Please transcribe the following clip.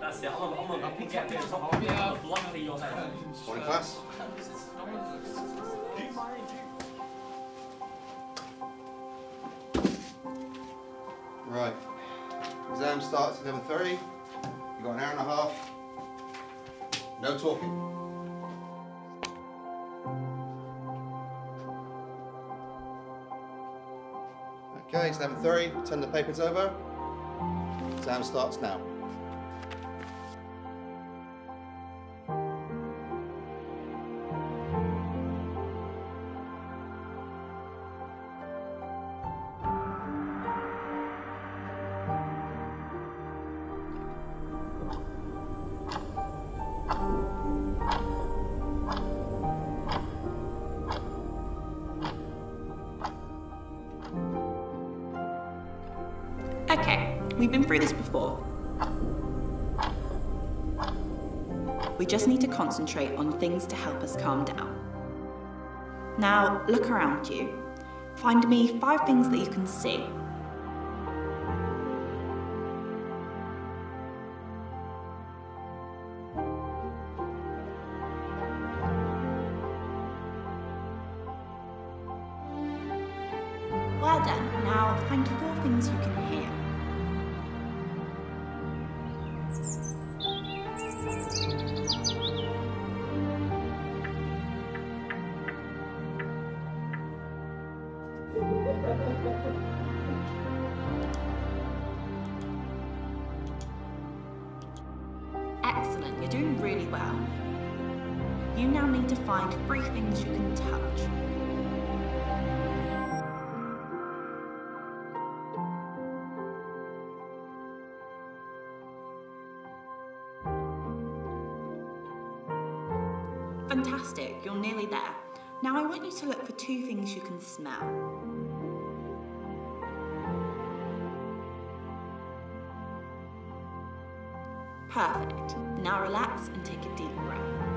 That's it. I'm gonna, I'm gonna get a bit of top. I'm gonna bluntly your head. Morning, class. Right. Exam starts at 11.30. You've got an hour and a half. No talking. Okay, it's 11.30. Turn the papers over. Exam starts now. Okay, we've been through this before. We just need to concentrate on things to help us calm down. Now, look around you. Find me five things that you can see. Well done. Now find four things you can hear. Excellent, you're doing really well. You now need to find three things you can touch. Fantastic, you're nearly there. Now I want you to look for two things you can smell. Perfect. Now relax and take a deep breath.